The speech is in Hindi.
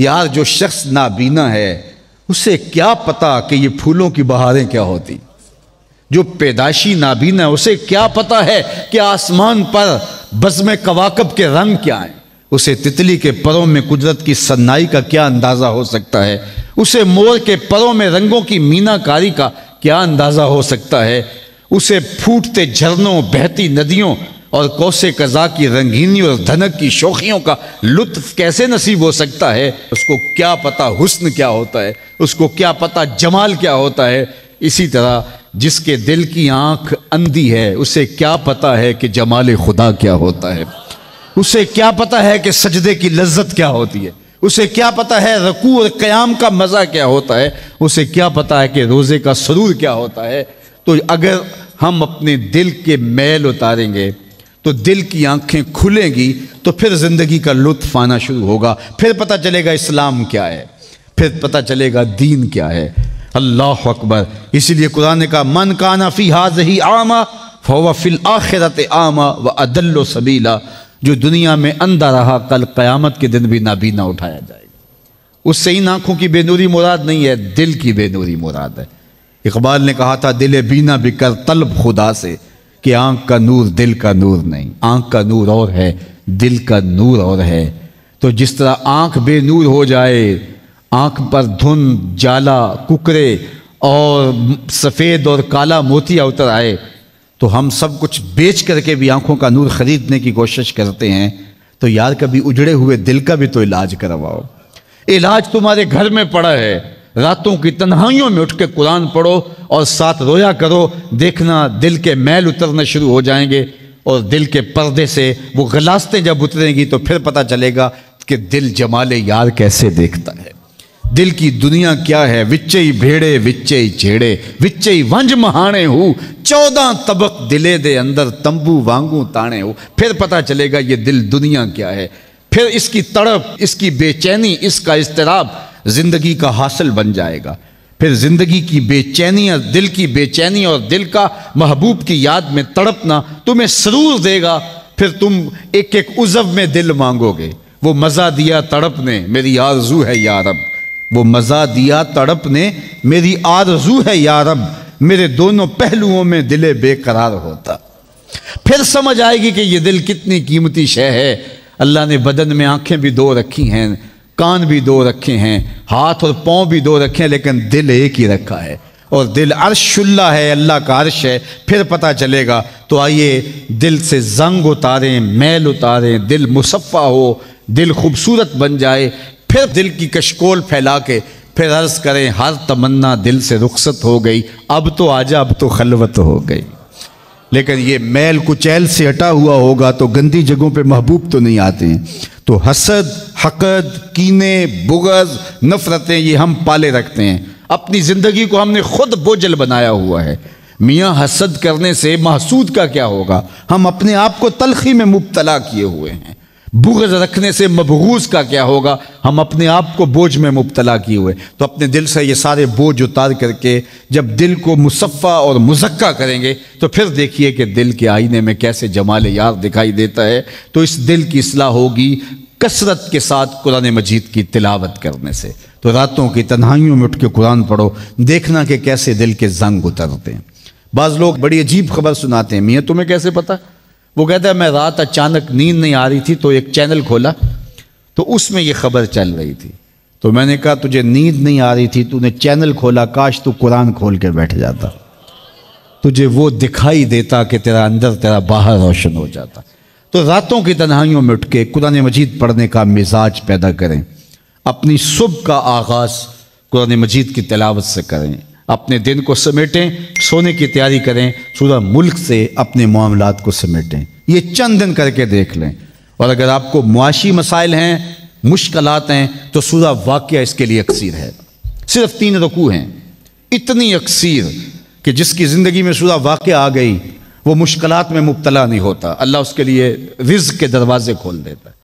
यार, जो शख्स नाबीना है, उसे क्या पता कि ये फूलों की बहारें क्या होती? जो पैदाशी नाबीना है, उसे क्या पता है कि आसमान पर बज़म कवाकब के रंग क्या हैं? उसे तितली के परों में कुदरत की सन्नाई का क्या अंदाज़ा हो सकता है? उसे मोर के परों में रंगों की मीनाकारी का क्या अंदाज़ा हो सकता है? उसे फूटते झरनों, बहती नदियों और कोसे कज़ा की रंगीनी और धनक की शोखियों का लुत्फ कैसे नसीब हो सकता है? उसको क्या पता हुस्न क्या होता है? उसको क्या पता जमाल क्या होता है? इसी तरह जिसके दिल की आँख अंधी है, उसे क्या पता है कि जमाल खुदा क्या होता है? उसे क्या पता है कि सजदे की लज्जत क्या होती है? उसे क्या पता है रकू और क़याम का मज़ा क्या होता है? उसे क्या पता है कि रोज़े का सरूर क्या होता है? तो अगर हम अपने दिल के मैल उतारेंगे तो दिल की आँखें खुलेंगी तो फिर ज़िंदगी का लुत्फ आना शुरू होगा। फिर पता चलेगा इस्लाम क्या है। फिर पता चलेगा दीन क्या है। अल्लाह अकबर। इसीलिए कुरान कहा, मन काना फ़ी हाज ही आमा फ़वा फिल आखिरत आमा व अदल्लो सबीला। जो दुनिया में अंधा रहा, कल क़यामत के दिन भी नाबीना उठाया जाएगा। उससे इन आँखों की बेनूरी मुराद नहीं है, दिल की बेनूरी मुराद है। इकबाल ने कहा था, दिल बीना बिकर तलब खुदा से। कि आँख का नूर, दिल का नूर नहीं। आँख का नूर और है, दिल का नूर और है। तो जिस तरह आँख बेनूर हो जाए, आँख पर धुन, जाला, कुकरे और सफ़ेद और काला मोतिया उतर आए तो हम सब कुछ बेच करके भी आँखों का नूर खरीदने की कोशिश करते हैं। तो यार, कभी उजड़े हुए दिल का भी तो इलाज करवाओ। इलाज तुम्हारे घर में पड़ा है। रातों की तन्हाइयों में उठ के कुरान पढ़ो और साथ रोया करो, देखना दिल के मैल उतरना शुरू हो जाएँगे और दिल के पर्दे से वो गलास्तें जब उतरेंगी तो फिर पता चलेगा कि दिल जमाले यार कैसे देखता है। दिल की दुनिया क्या है? विच्चे ही भेड़े, विच्चे ही छेड़े, विच्चे ही वंज महाने हूँ। चौदह तबक दिले दे अंदर, तंबू वांगू ताने हो। फिर पता चलेगा ये दिल दुनिया क्या है। फिर इसकी तड़प, इसकी बेचैनी, इसका इसतराब ज़िंदगी का हासिल बन जाएगा। फिर ज़िंदगी की बेचैनियाँ, दिल की बेचैनी और दिल का महबूब की याद में तड़पना तुम्हें सरूर देगा। फिर तुम एक एक उजब में दिल मांगोगे। वो मज़ा दिया तड़प ने मेरी आरज़ू है यारब वो मज़ा दिया तड़प ने मेरी आरज़ू है यारब मेरे दोनों पहलुओं में दिले बेकरार होता। फिर समझ आएगी कि ये दिल कितनी कीमती शय है। अल्लाह ने बदन में आँखें भी दो रखी हैं। कान भी दो रखे हैं, हाथ और पाँव भी दो रखे हैं, लेकिन दिल एक ही रखा है। और दिल अर्शुल्ला है, अल्लाह का अर्श है, फिर पता चलेगा तो आइए दिल से जंग उतारें, मैल उतारें, दिल मुसफ़ा हो, दिल खूबसूरत बन जाए, फिर दिल की कशकोल फैला के फिर अर्ज़ करें, हर तमन्ना दिल से रुखसत हो गई, अब तो आजा, अब तो खलवत हो गई। लेकिन ये मैल कुचैल से हटा हुआ होगा तो गंदी जगहों पे महबूब तो नहीं आते हैं। तो हसद हकद, कीने, बुगज, नफरतें ये हम पाले रखते हैं। अपनी ज़िंदगी को हमने खुद बोझल बनाया हुआ है। मियाँ, हसद करने से महसूद का क्या होगा? हम अपने आप को तलखी में मुबतला किए हुए हैं। बुगज रखने से मबगूज का क्या होगा? हम अपने आप को बोझ में मुबतला किए हुए। तो अपने दिल से ये सारे बोझ उतार करके जब दिल को मुसफ़ा और मुजक्का करेंगे तो फिर देखिए कि दिल के आईने में कैसे जमाल यार दिखाई देता है। तो इस दिल की असलाह होगी कसरत के साथ कुरान मजीद की तिलावत करने से। तो रातों की तन्हाइयों में उठ के कुरान पढ़ो, देखना कि कैसे दिल के जंग उतरते हैं। बाज़ लोग बड़ी अजीब खबर सुनाते हैं, मियाँ, तुम्हें कैसे पता? वो कहता है, मैं रात अचानक नींद नहीं आ रही थी तो एक चैनल खोला तो उसमें ये खबर चल रही थी। तो मैंने कहा, तुझे नींद नहीं आ रही थी, तूने चैनल खोला, काश तू कुरान खोल के बैठ जाता। तुझे वो दिखाई देता कि तेरा अंदर तेरा बाहर रोशन हो जाता। तो रातों की तनहाइयों में उठ के कुरान मजीद पढ़ने का मिजाज पैदा करें। अपनी सुबह का आगाज़ कुरान मजीद की तलावत से करें। अपने दिन को समेटें, सोने की तैयारी करें सूरह मुल्क से अपने मामला को समेटें। ये चंद दिन करके देख लें। और अगर आपको मुआशी मसाइल हैं मुश्किल हैं तो सूरह वाक़ इसके लिए अक्सर है। सिर्फ़ तीन रकू हैं। इतनी अक्सर कि जिसकी ज़िंदगी में सूरह वाक़ आ गई वो मुश्किल में मुबतला नहीं होता। अल्लाह उसके लिए रिज़ के दरवाजे खोल देता है।